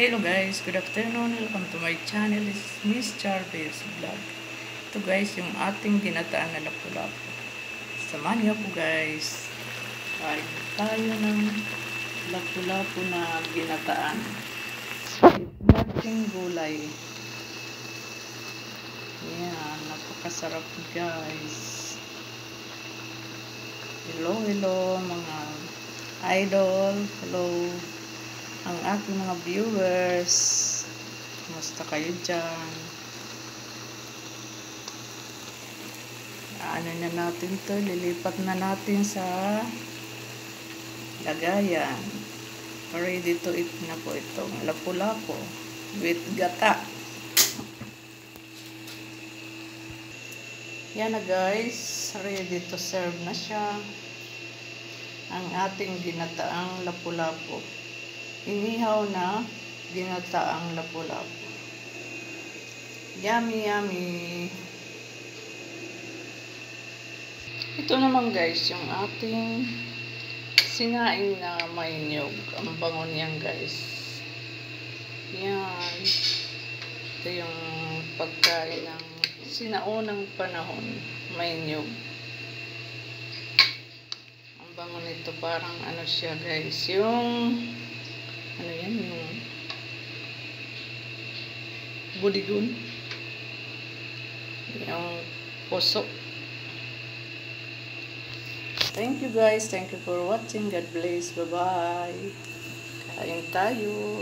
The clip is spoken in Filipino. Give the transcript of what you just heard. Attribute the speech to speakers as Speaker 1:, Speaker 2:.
Speaker 1: Hello guys, good afternoon. Welcome to my channel. This is Miss Jarvis Vlog. Ito guys, yung ating ginataan na lapu-lapu. Samahan niyo po guys. Kain tayo ng lapu-lapu na ginataan. Nating gulay. Yan, napakasarap guys. Hello, hello mga idol. Hello ang aking mga viewers. Kumusta kayo dyan? Ano na natin to? Lilipat na natin sa lagayan. Ready to eat na po itong lapu-lapu with gata. Yan na guys. Ready to serve na siya. Ang ating ginataang lapu-lapu inihaw na ginataang lapu-lapu. Yummy, yummy. Ito naman guys, yung ating sinaing na may niyog. Ang bango niyan guys. Yan. Ito yung pagkain ng sinaunang panahon. May niyog. Ang bango nito parang ano siya guys. Yung ano yan, yung budigun. Yung puso. Thank you guys. Thank you for watching. God bless. Bye-bye. Kain tayo.